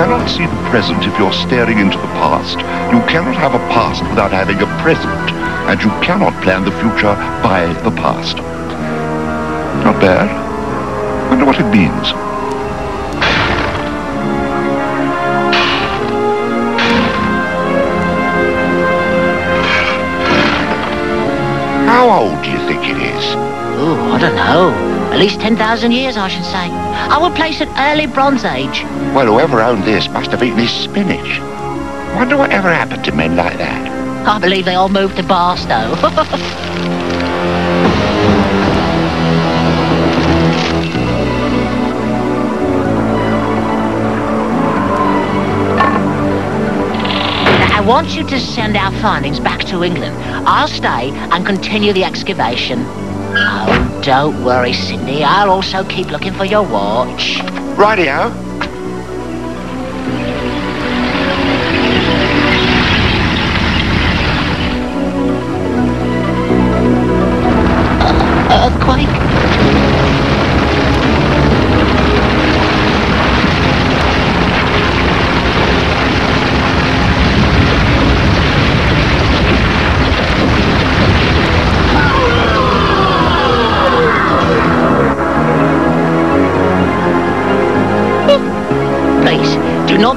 cannot see the present if you're staring into the past. You cannot have a past without having a present. And you cannot plan the future by the past. Not bad. Wonder what it means. How old do you think it is? Oh, I don't know. At least 10,000 years, I should say. I would place it early Bronze Age. Well, whoever owned this must have eaten his spinach. Wonder what ever happened to men like that. I believe they all moved to Barstow. I want you to send our findings back to England. I'll stay and continue the excavation. Oh, don't worry, Sydney. I'll also keep looking for your watch. Rightio.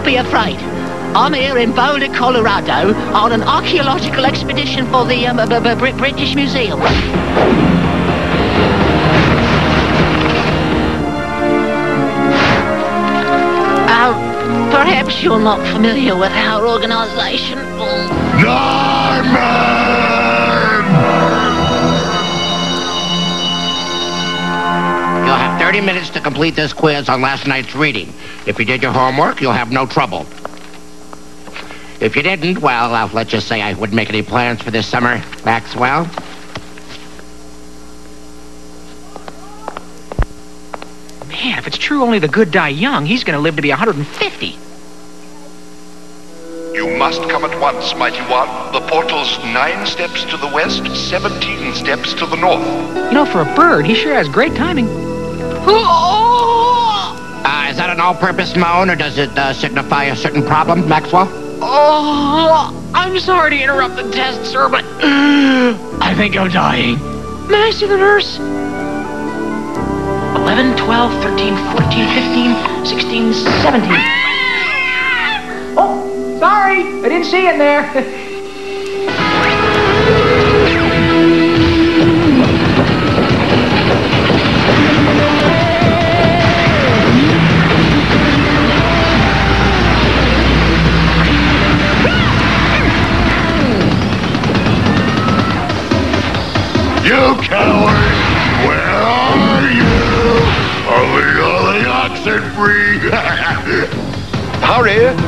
Do not be afraid. I'm here in Boulder, Colorado, on an archaeological expedition for the um, British Museum. Uh, perhaps you're not familiar with our organization. You'll 30 minutes to complete this quiz on last night's reading. If you did your homework, you'll have no trouble. If you didn't, well, uh, let's just say I wouldn't make any plans for this summer, Maxwell. Man, if it's true only the good die young, he's going to live to be 150. You must come at once, mighty one. The portal's nine steps to the west, seventeen steps to the north. You know, for a bird, he sure has great timing. Uh, is that an all-purpose moan, or does it uh, signify a certain problem, Maxwell? Oh, I'm sorry to interrupt the test, sir, but I think I'm dying. May I see the nurse? 11, 12, 13, 14, 15, 16, 17. Oh, sorry. I didn't see it there.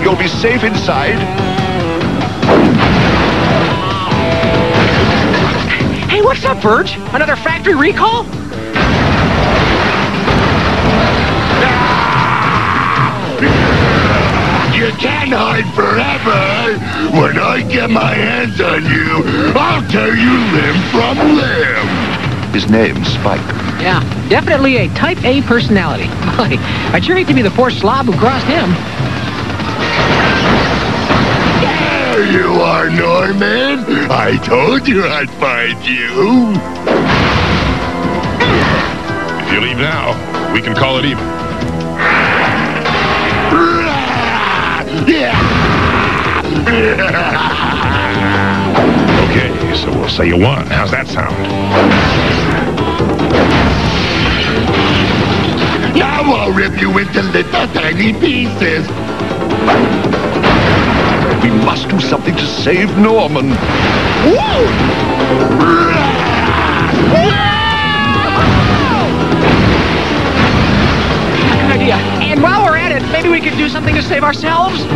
you'll be safe inside. hey, what's up, Verge? Another factory recall? you can't hide forever! When I get my hands on you, I'll tear you limb from limb! His name's Spike. Yeah, definitely a type A personality. I'd sure hate to be the poor slob who crossed him. There you are, Norman! I told you I'd find you! If you leave now, we can call it even. Okay, so we'll say you won. How's that sound? Now I'll rip you into little tiny pieces! We must do something to save Norman. Good idea. And while we're at it, maybe we could do something to save ourselves?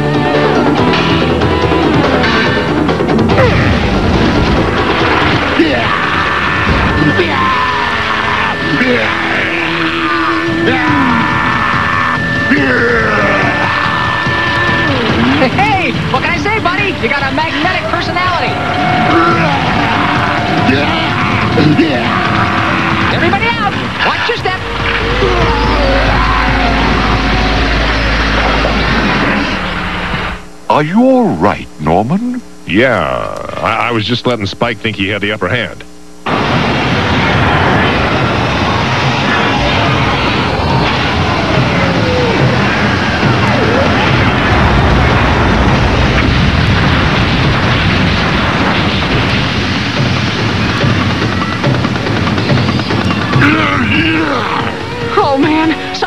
Hey, what can I say, buddy? You got a magnetic personality. Everybody out! Watch your step. Are you all right, Norman? Yeah, I, I was just letting Spike think he had the upper hand.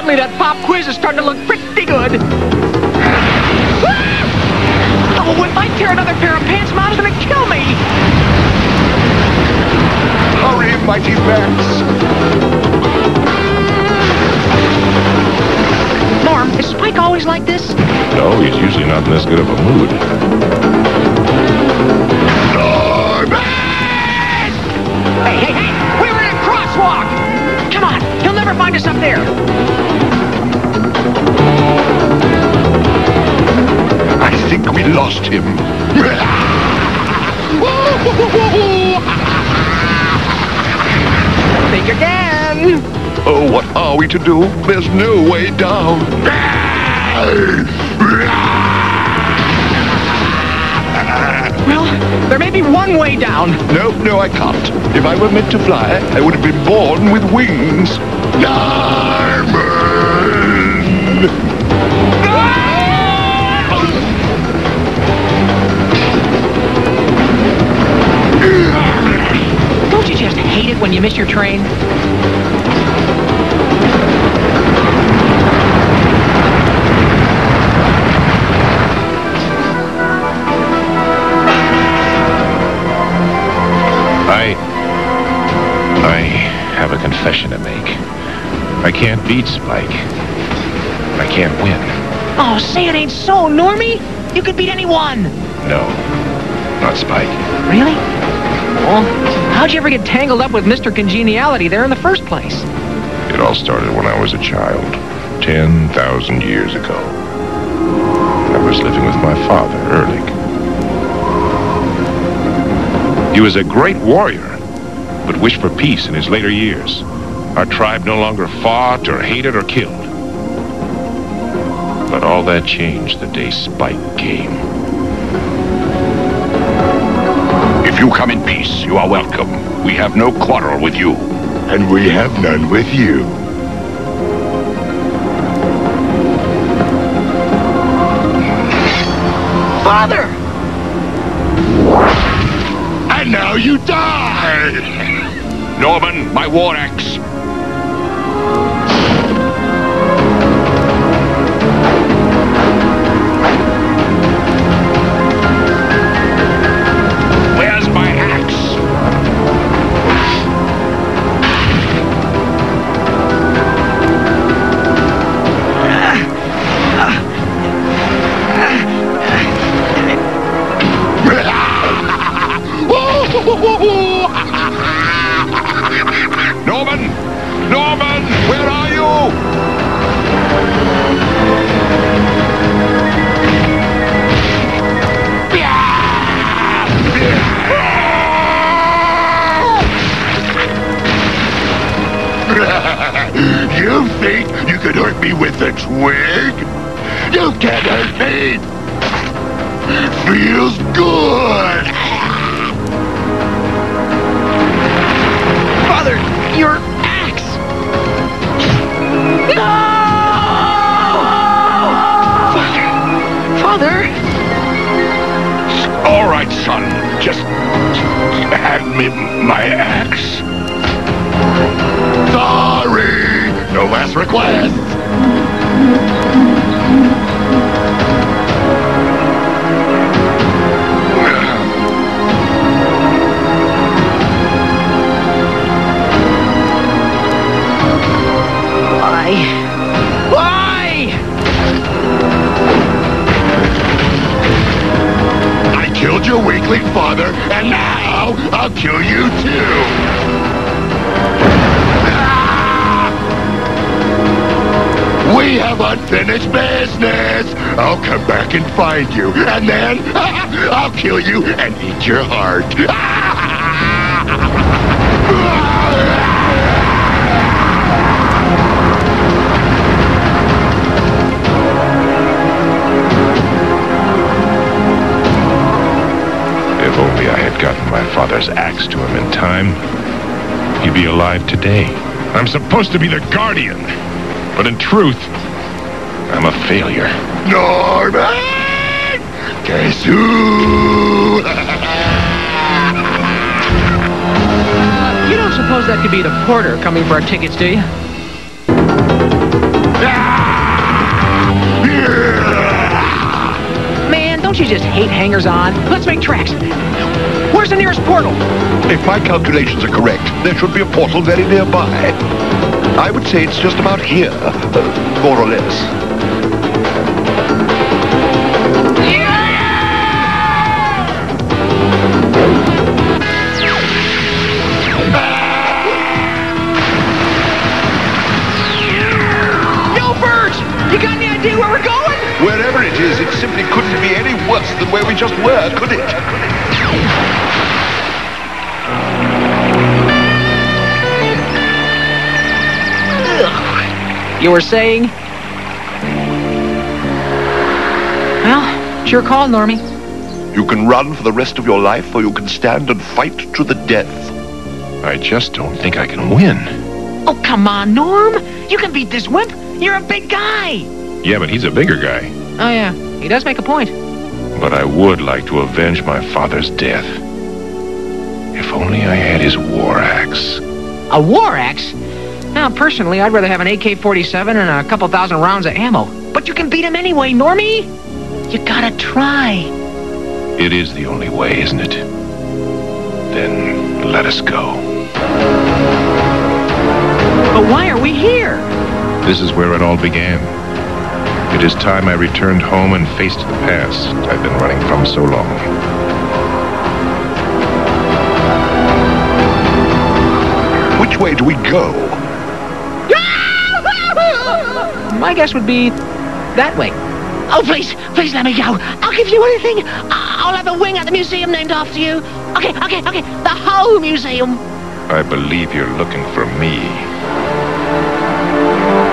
Suddenly that pop quiz is starting to look pretty good. Oh, if I tear another pair of pants, Mom's gonna kill me. Hurry, mighty Max. Norm, is Spike always like this? No, he's usually not in this good of a mood. Hey, hey, hey! We were in a crosswalk! Come on, he'll never find us up there. Think we lost him. Think again. Oh, what are we to do? There's no way down. Well, there may be one way down. No, no, I can't. If I were meant to fly, I would have been born with wings. Norman! When you miss your train? I. I have a confession to make. I can't beat Spike. I can't win. Oh, say it ain't so, Normie. You could beat anyone. No, not Spike. Really? Well, how'd you ever get tangled up with Mr. Congeniality there in the first place? It all started when I was a child, 10,000 years ago. I was living with my father, Erlich. He was a great warrior, but wished for peace in his later years. Our tribe no longer fought or hated or killed. But all that changed the day Spike came. You come in peace, you are welcome. We have no quarrel with you. And we have none with you. Father! And now you die! Norman, my war axe. You think you could hurt me with a twig? You can't hurt me! It feels good! Father, your axe! No! Father! Father! All right, son. Just hand me my axe. Sorry! No last requests! find you, and then I'll kill you and eat your heart. If only I had gotten my father's axe to him in time, he'd be alive today. I'm supposed to be the guardian, but in truth, I'm a failure. Norman! Guess who? You don't suppose that could be the porter coming for our tickets, do you? Man, don't you just hate hangers-on? Let's make tracks. Where's the nearest portal? If my calculations are correct, there should be a portal very nearby. I would say it's just about here, uh, more or less. Than where we just were, could it? You were saying? Well, it's your call, Normie. You can run for the rest of your life, or you can stand and fight to the death. I just don't think I can win. Oh, come on, Norm. You can beat this wimp. You're a big guy. Yeah, but he's a bigger guy. Oh, yeah. He does make a point. But I would like to avenge my father's death. If only I had his war axe. A war axe? Now, personally, I'd rather have an AK-47 and a couple thousand rounds of ammo. But you can beat him anyway, Normie. You gotta try. It is the only way, isn't it? Then let us go. But why are we here? This is where it all began. It is time I returned home and faced the past I've been running from so long. Which way do we go? My guess would be that way. Oh, please, please let me go. I'll give you anything. I- I'll have a wing at the museum named after you. Okay, okay, okay. The whole museum. I believe you're looking for me.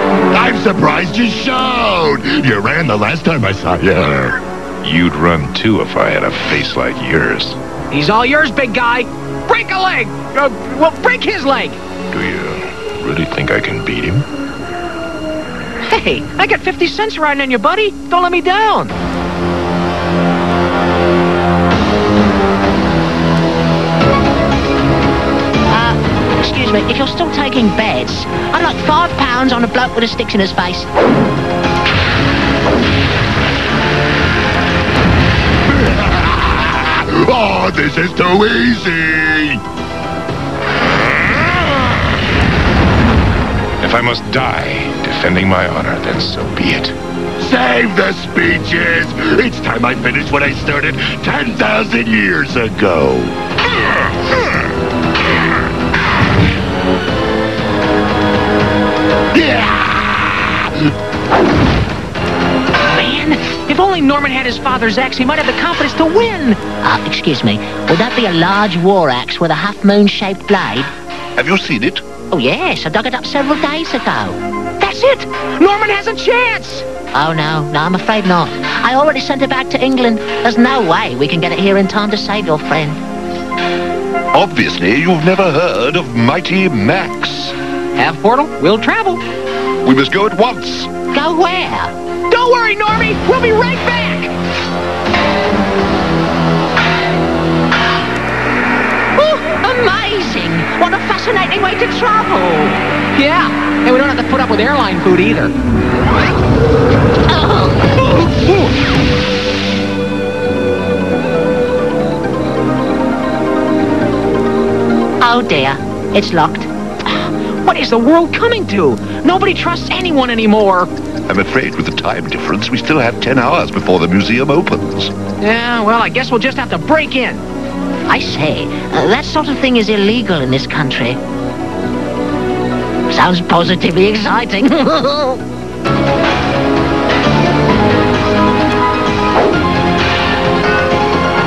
I'm surprised you showed. You ran the last time I saw you. You'd run too if I had a face like yours. He's all yours, big guy. Break a leg. Uh, well, break his leg. Do you really think I can beat him? Hey, I got 50 cents riding on you, buddy. Don't let me down. Excuse me, if you're still taking bets, I'd like five pounds on a bloke with a stick in his face. Oh, this is too easy. If I must die defending my honor, then so be it. Save the speeches. It's time I finish what I started 10,000 years ago. Man, if only Norman had his father's axe, he might have the confidence to win. Uh, excuse me, would that be a large war axe with a half-moon-shaped blade? Have you seen it? Oh, yes, I dug it up several days ago. That's it. Norman has a chance. Oh, no, no, I'm afraid not. I already sent it back to England. There's no way we can get it here in time to save your friend. Obviously, you've never heard of Mighty Max. Have portal, we'll travel. We must go at once. Go where? Don't worry, Normie. We'll be right back. Oh, amazing! What a fascinating way to travel. Yeah, and we don't have to put up with airline food either. Oh, dear. It's locked. What is the world coming to? Nobody trusts anyone anymore. I'm afraid with the time difference, we still have 10 hours before the museum opens. Yeah, well, I guess we'll just have to break in. I say, uh, that sort of thing is illegal in this country. Sounds positively exciting.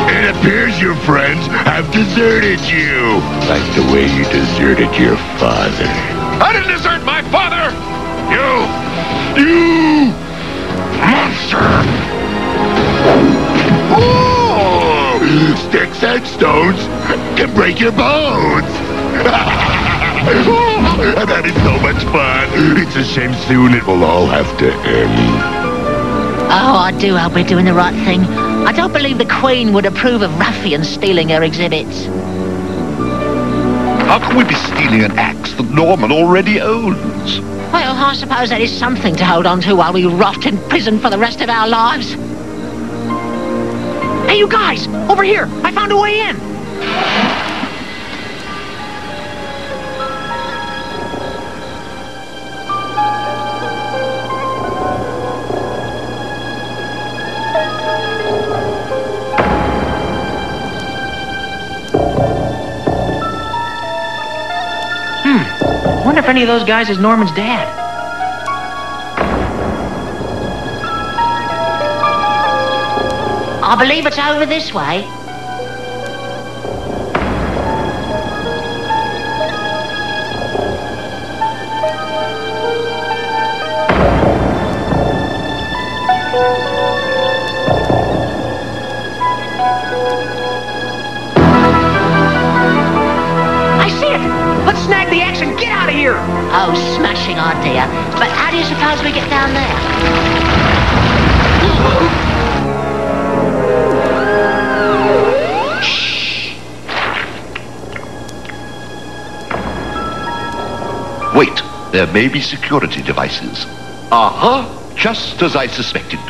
It appears your friends have deserted you. Like the way you deserted your father. I didn't desert my father! You! You! Monster! Oh! Sticks and stones can break your bones. that is so much fun. It's a shame soon it will all have to end. Oh, I do hope we're doing the right thing. I don't believe the Queen would approve of ruffians stealing her exhibits. How can we be stealing an axe that Norman already owns? Well, I suppose that is something to hold on to while we rot in prison for the rest of our lives. Hey, you guys! Over here! I found a way in! Wonder if any of those guys is Norman's dad. I believe it's over this way. Here! Oh, smashing idea. But how do you suppose we get down there? Wait, there may be security devices. Aha! Just as I suspected.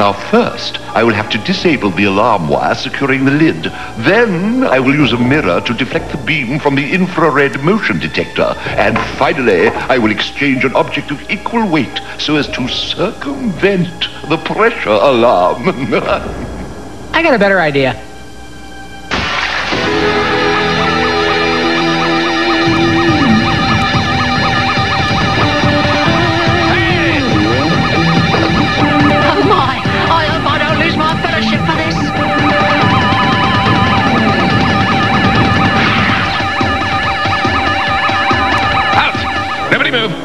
Now first, I will have to disable the alarm wire securing the lid. Then I will use a mirror to deflect the beam from the infrared motion detector. And finally, I will exchange an object of equal weight so as to circumvent the pressure alarm. I got a better idea. Out! Nobody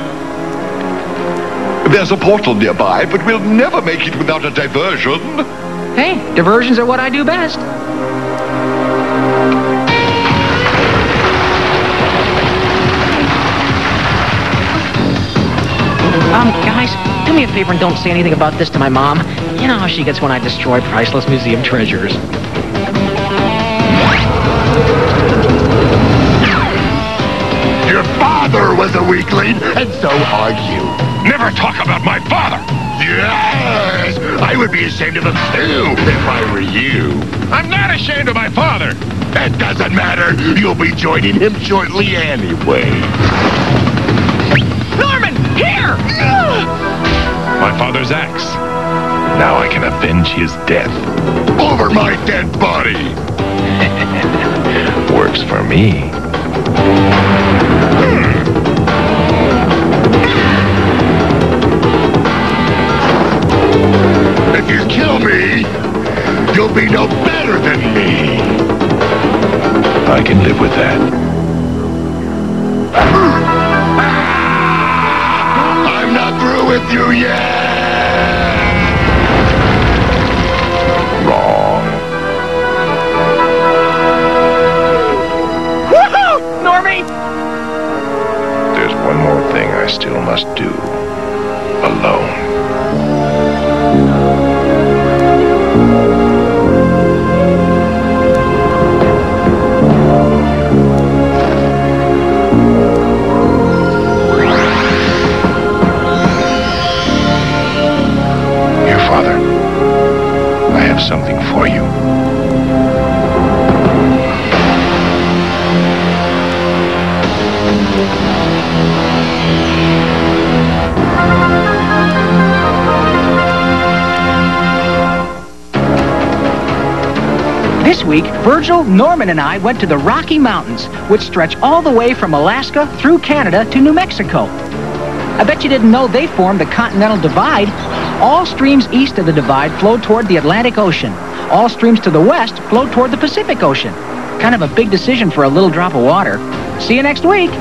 move. There's a portal nearby, but we'll never make it without a diversion. Hey, diversions are what I do best. Um, guys, do me a favor and don't say anything about this to my mom. You know how she gets when I destroy priceless museum treasures. Was a weakling, and so are you. Never talk about my father. Yes! I would be ashamed of him too if I were you. I'm not ashamed of my father. That doesn't matter. You'll be joining him shortly anyway. Norman, here! My father's axe. Now I can avenge his death. Over my dead body. Works for me. Hmm. If you kill me, you'll be no better than me. I can live with that. I'm not through with you yet. Wrong. Woohoo! Normie! There's one more thing I still must do. Alone. Something for you. This week, Virgil, Norman, and I went to the Rocky Mountains, which stretch all the way from Alaska through Canada to New Mexico. I bet you didn't know they formed the Continental Divide. All streams east of the divide flow toward the Atlantic Ocean. All streams to the west flow toward the Pacific Ocean. Kind of a big decision for a little drop of water. See you next week.